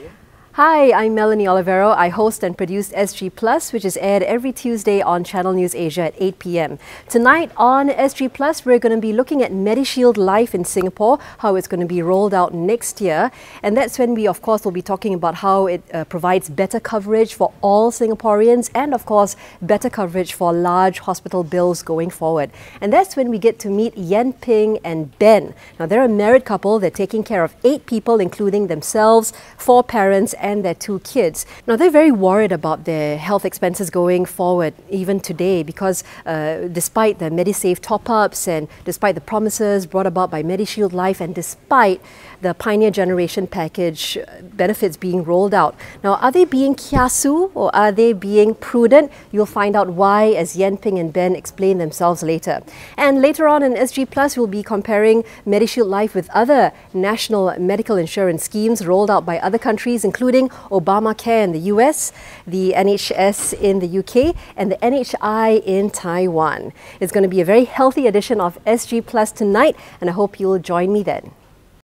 ya Hi, I'm Melanie Oliveiro. I host and produce SG Plus, which is aired every Tuesday on Channel News Asia at 8 p.m. Tonight on SG Plus, we're going to be looking at MediShield Life in Singapore, how it's going to be rolled out next year. And that's when we, of course, will be talking about how it uh, provides better coverage for all Singaporeans and, of course, better coverage for large hospital bills going forward. And that's when we get to meet Yen Ping and Ben. Now, they're a married couple. They're taking care of eight people, including themselves, four parents, and their two kids. Now, they're very worried about their health expenses going forward, even today, because uh, despite the MediSave top ups and despite the promises brought about by MediShield Life, and despite the Pioneer Generation package uh, benefits being rolled out. Now, are they being kiasu or are they being prudent? You'll find out why as Yen Ping and Ben explain themselves later. And later on in SG Plus, we'll be comparing MediShield Life with other national medical insurance schemes rolled out by other countries, including Obamacare in the US, the NHS in the UK, and the NHI in Taiwan. It's going to be a very healthy edition of SG Plus tonight, and I hope you'll join me then.